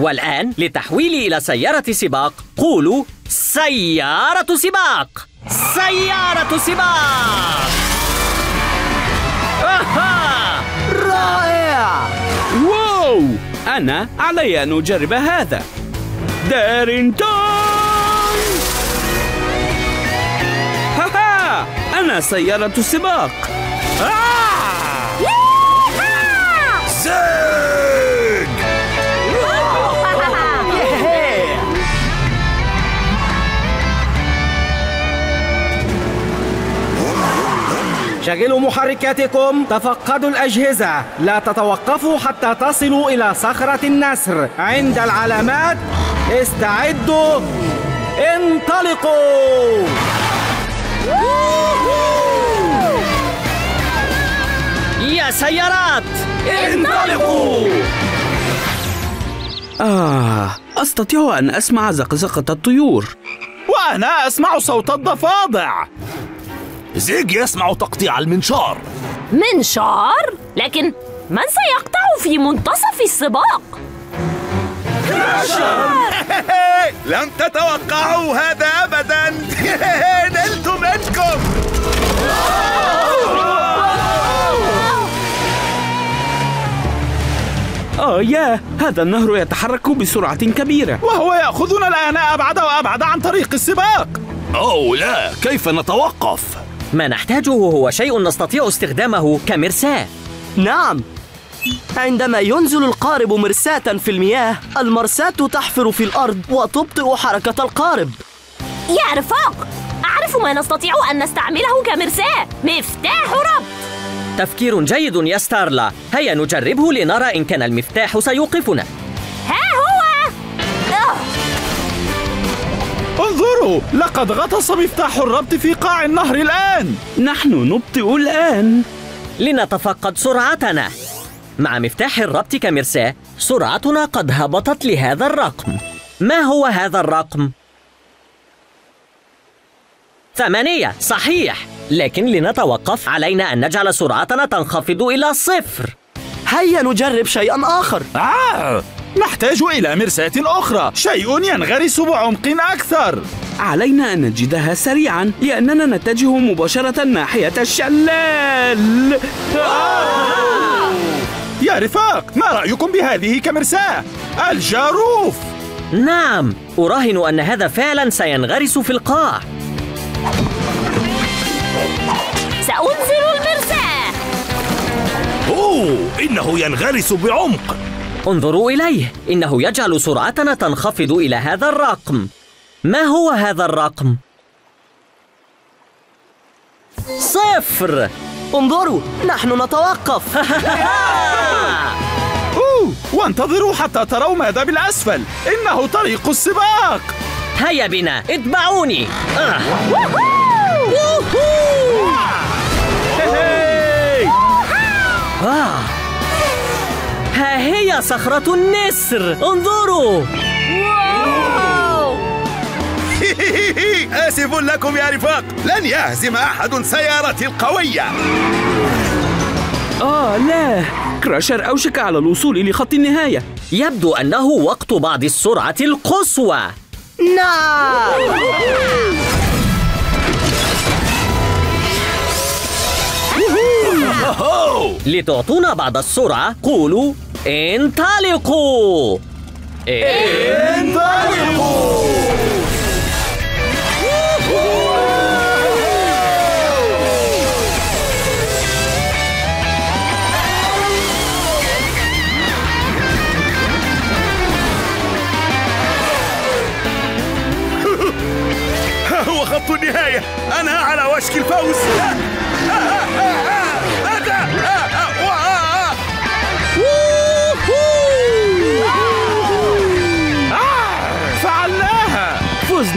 والآن لتحويلي إلى سيارة سباق قولوا سيارة سباق. سيارة سباق. أها. رائع. واو. أنا علي أن أجرب هذا. دارينتون هاها. أنا سيارة السباق آه! شغلوا محركاتكم تفقدوا الأجهزة. لا تتوقفوا حتى تصلوا إلى صخرة النسر. عند العلامات استعدوا. انطلقوا. يا سيارات! انطلقوا. آه أستطيع أن أسمع زقزقة الطيور. وأنا أسمع صوت الضفادع. زيج يسمع تقطيع المنشار. منشار؟ لكن من سيقطع في منتصف السباق؟ لن تتوقعوا هذا أبدا. نلتم منكم. آه يا هذا النهر يتحرك بسرعة كبيرة. وهو يأخذنا الآن أبعد وأبعد عن طريق السباق. أوه لا كيف نتوقف؟ ما نحتاجه هو شيء نستطيع استخدامه كمرساة. نعم. عندما ينزل القارب مرساة في المياه المرساة تحفر في الأرض وتبطئ حركة القارب. يا رفاق أعرف ما نستطيع أن نستعمله كمرساة. مفتاح ربط تفكير جيد يا ستارلا. هيا نجربه لنرى إن كان المفتاح سيوقفنا. انظروا لقد غطس مفتاح الربط في قاع النهر الآن. نحن نبطئ الآن. لنتفقد سرعتنا. مع مفتاح الربط كمرساة سرعتنا قد هبطت لهذا الرقم. ما هو هذا الرقم؟ ثمانية صحيح. لكن لنتوقف علينا أن نجعل سرعتنا تنخفض إلى صفر. هيا نجرب شيئا آخر. آه! نحتاج إلى مرساة أخرى. شيء ينغرس بعمق أكثر. علينا أن نجدها سريعا لأننا نتجه مباشرة ناحية الشلال. يا رفاق ما رأيكم بهذه كمرساة؟ الجاروف! نعم أراهن أن هذا فعلا سينغرس في القاع. سأنزل المرساة. أوه إنه ينغرس بعمق. انظروا إليه إنه يجعل سرعتنا تنخفض إلى هذا الرقم. ما هو هذا الرقم؟ صفر. انظروا نحن نتوقف. وانتظروا حتى تروا ماذا بالأسفل. إنه طريق السباق. هيا بنا اتبعوني. آه. آه. ها هي صخرة النسر. انظروا. آسف لكم يا رفاق. لن يهزم أحد سيارتي القوية. آه لا. كراشر أوشك على الوصول لخط النهاية. يبدو أنه وقت بعض السرعة القصوى. نعم. لتعطونا بعض السرعة قولوا. エンターレエンターレ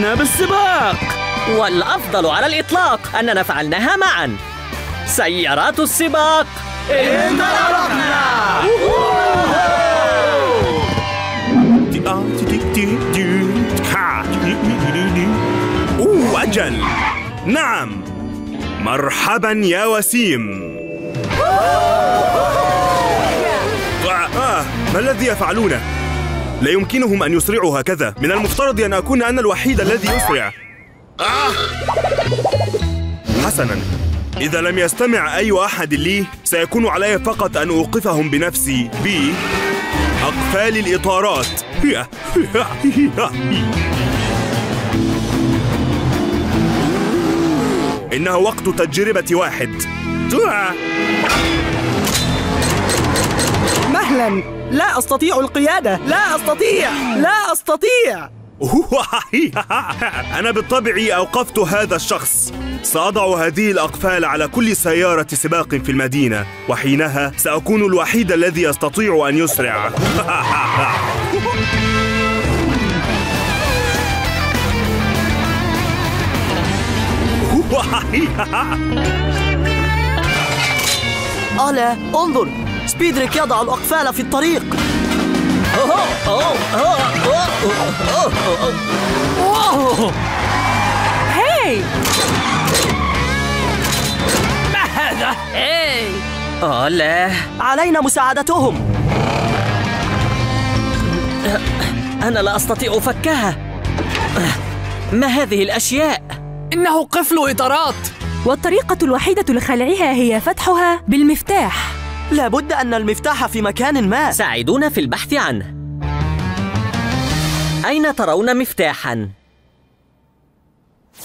فزنا بالسباق. والأفضل على الإطلاق أننا فعلناها معا. سيارات السباق. أوه. أجل. نعم. مرحبا يا وسيم. آه ما الذي يفعلونه؟ لا يمكنهم أن يسرعوا هكذا. من المفترض أن أكون أنا الوحيد الذي يسرع. حسنا. إذا لم يستمع أي أحد لي سيكون علي فقط أن أوقفهم بنفسي ب أقفال الإطارات. إنه وقت تجربة واحد. مهلا. لا أستطيع القيادة. لا أستطيع. لا أستطيع. أنا بالطبع أوقفت هذا الشخص. سأضع هذه الأقفال على كل سيارة سباق في المدينة وحينها سأكون الوحيد الذي يستطيع أن يسرع. ألا انظر سبيدريك يضع الأقفال في الطريق هاي أوه لا علينا مساعدتهم أنا لا أستطيع فكها ما هذه الأشياء؟ إنه قفل إطارات والطريقة الوحيدة لخلعها هي فتحها بالمفتاح. لابد أن المفتاح في مكان ما. ساعدونا في البحث عنه. أين ترون مفتاحا؟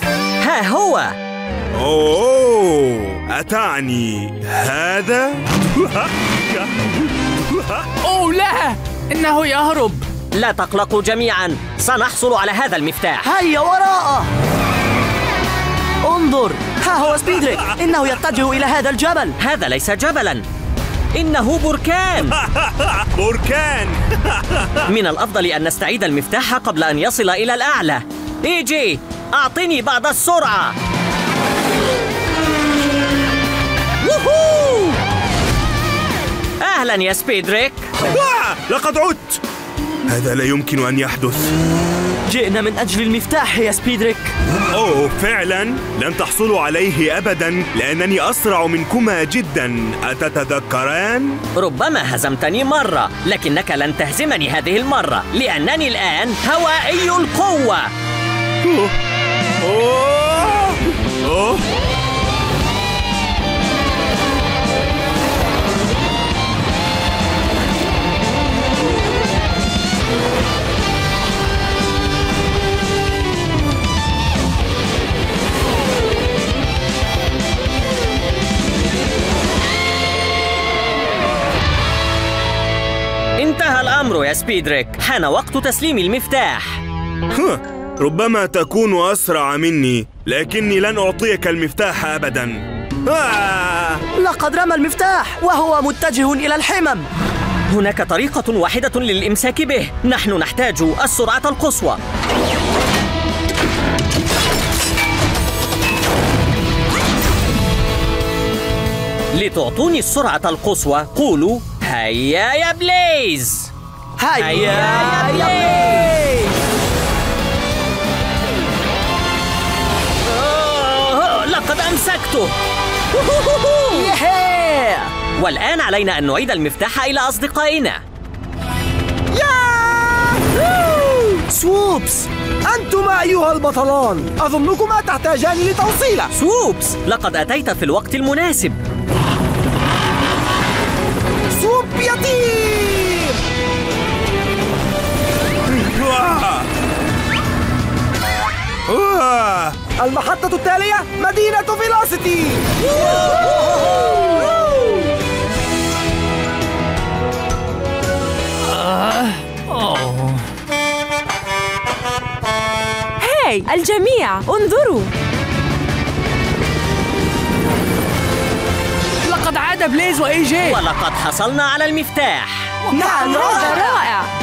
ها هو! أوه! أتعني هذا؟ أوه لا! إنه يهرب. لا تقلقوا جميعا. سنحصل على هذا المفتاح. هيا وراءه! انظر ها هو سبيدريك. إنه يتجه إلى هذا الجبل. هذا ليس جبلا. إنه بركان. بركان. من الأفضل أن نستعيد المفتاح قبل أن يصل إلى الأعلى. إيجي أعطني بعض السرعة. ووهو! أهلا يا سبيدريك. لقد عدت. هذا لا يمكن أن يحدث جئنا من أجل المفتاح يا سبيدريك أوه فعلا لن تحصلوا عليه أبدا لأنني أسرع منكما جدا أتتذكران؟ ربما هزمتني مرة لكنك لن تهزمني هذه المرة لأنني الآن هوائي القوة أوه. أوه. انتهى سبيدريك. حان وقت تسليم المفتاح. ها، ربما تكون أسرع مني لكني لن أعطيك المفتاح أبدا. آه. لقد رمى المفتاح وهو متجه إلى الحمم. هناك طريقة واحدة للإمساك به. نحن نحتاج السرعة القصوى. لتعطوني السرعة القصوى قولوا هيا يا بليز! هيا. يا آه، لقد أمسكته! والآن علينا أن نعيد المفتاح إلى أصدقائنا. سوبس أنتما أيها البطلان أظنكما تحتاجان لتوصيلة. سوبس لقد أتيت في الوقت المناسب. آه. المحطة التالية مدينة فيلوسيتي hey الجميع انظروا. لقد عاد بليز و AJ. ولقد حصلنا على المفتاح. نعم هذا رائع.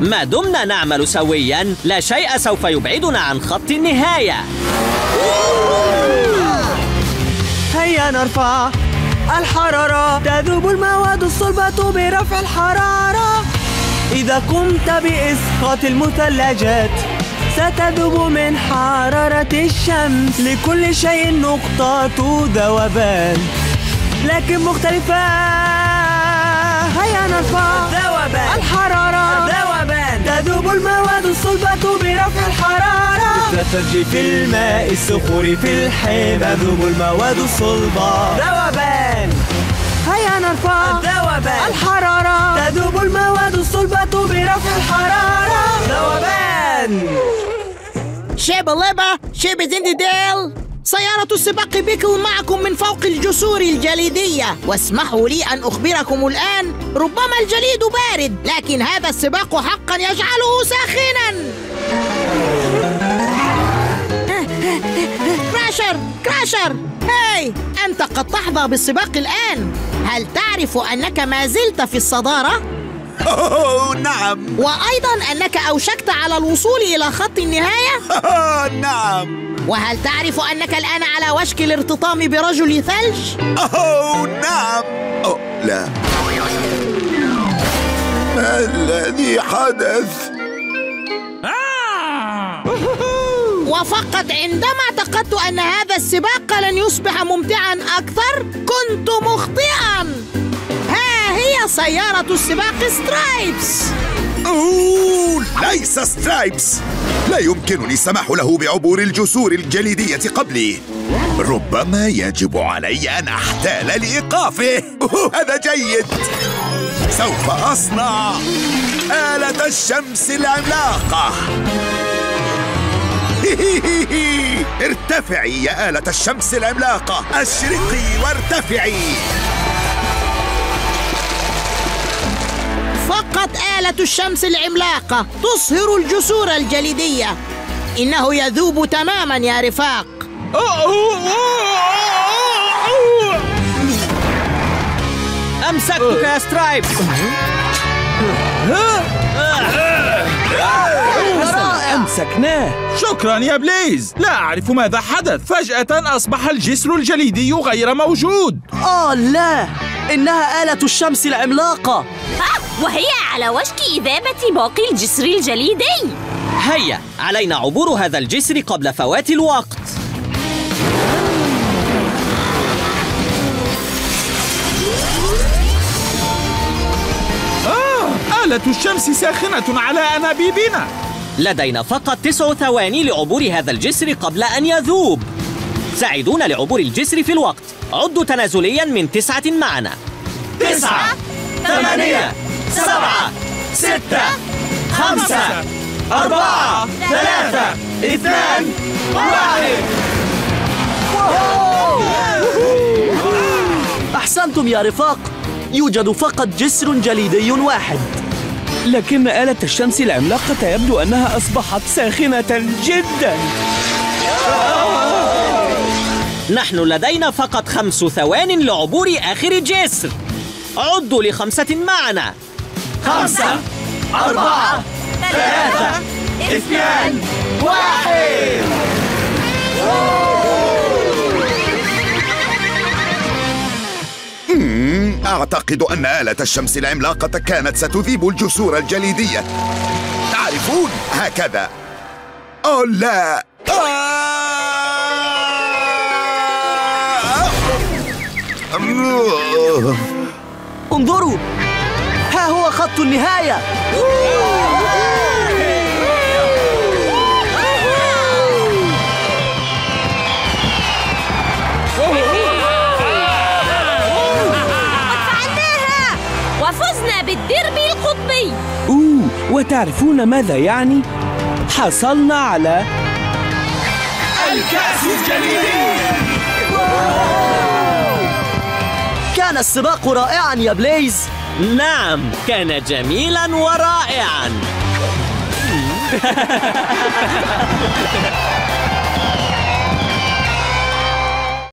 ما دمنا نعمل سويا. لا شيء سوف يبعدنا عن خط النهاية. هيا نرفع الحرارة. تذوب المواد الصلبة برفع الحرارة. إذا قمت بإسقاط المثلجات ستذوب من حرارة الشمس. لكل شيء نقطة ذوبان. لكن مختلفة. هيا نرفع ذوبان. الحرارة. ذوبان. تذوب المواد الصلبة برفع الحرارة. تترجي في الماء الصخور في الحين تذوب المواد الصلبة. ذوبان هيا نرفع ذوبان الحرارة. تذوب المواد الصلبة برفع الحرارة. ذوبان شيب اللبة شيب ديل سيارة السباق بيكل معكم من فوق الجسور الجليدية. واسمحوا لي أن أخبركم الآن ربما الجليد بارد لكن هذا السباق حقا يجعله ساخنا. كراشر كراشر هاي! أنت قد تحظى بالسباق الآن. هل تعرف أنك ما زلت في الصدارة؟ أوه نعم وأيضا أنك أوشكت على الوصول إلى خط النهاية؟ نعم وهل تعرف أنك الآن على وشك الارتطام برجل ثلج؟ أوه نعم أوه لا ما الذي حدث؟ وفقط عندما اعتقدت أن هذا السباق لن يصبح ممتعا أكثر كنت مخطئا سيارة السباق سترايبس أوه ليس سترايبس لا يمكنني السماح له بعبور الجسور الجليدية قبلي. ربما يجب علي أن أحتال لإيقافه. هذا جيد. سوف أصنع آلة الشمس العملاقة. ارتفعي يا آلة الشمس العملاقة. أشرقي وارتفعي. فقط آلة الشمس العملاقة تصهر الجسور الجليدية. إنه يذوب تماما يا رفاق. أمسكتك يا سترايبس أمسكناه. شكرا يا بليز. لا أعرف ماذا حدث. فجأة أصبح الجسر الجليدي غير موجود. آه لا. إنها آلة الشمس العملاقة. آه وهي على وشك إذابة باقي الجسر الجليدي هيا علينا عبور هذا الجسر قبل فوات الوقت. آلة الشمس ساخنة على أنابيبنا. لدينا فقط تسع ثواني لعبور هذا الجسر قبل أن يذوب. ساعدونا لعبور الجسر في الوقت. عدوا تنازليا من تسعة معنا. تسعة ثمانية سبعة ستة خمسة أربعة ثلاثة اثنان واحد. أحسنتم يا رفاق. يوجد فقط جسر جليدي واحد. لكن آلة الشمس العملاقة يبدو أنها أصبحت ساخنة جدا. نحن لدينا فقط خمس ثوان لعبور آخر الجسر. عدوا لخمسة معنا. خمسة أربعة ثلاثة اثنان واحد. أعتقد أن آلة الشمس العملاقة كانت ستذيب الجسور الجليدية. تعرفون هكذا. أوه لا آه! انظروا! ها هو خط النهاية! فعلناها وفزنا بالدربي القطبي! أوه! وتعرفون ماذا يعني؟ حصلنا على الكأس الجليدي كان السباق رائعا يا بليز. نعم كان جميلا ورائعا.